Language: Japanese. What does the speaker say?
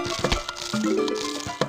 うん。